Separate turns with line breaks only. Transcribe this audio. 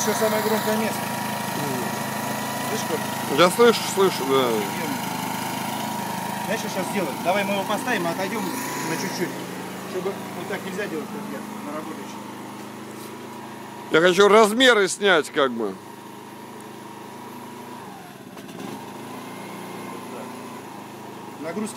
еще самое громкое место. Слышь, Коль?
Я слышу, слышу, да.
Знаешь, что сейчас сделаем? Давай мы его поставим, а отойдем на чуть-чуть. Чтобы вот так нельзя делать, как я на работе еще.
Я хочу размеры снять, как бы.
Нагрузки